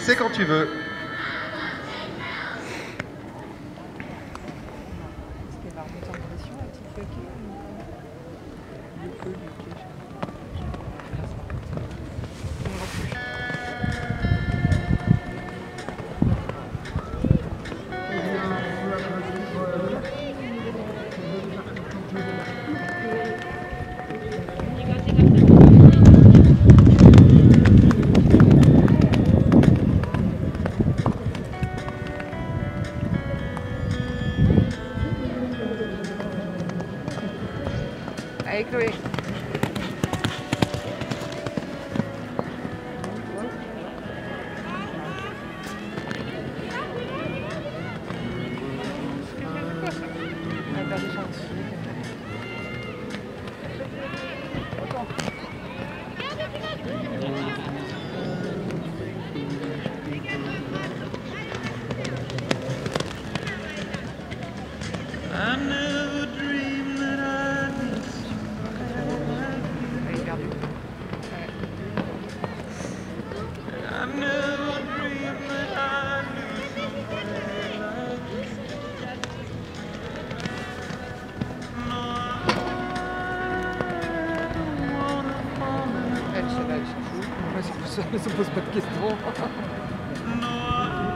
C'est quand tu veux. Est-ce qu'elle va remettre en position Hey, doei. I'm ça, ne se pose pas de questions.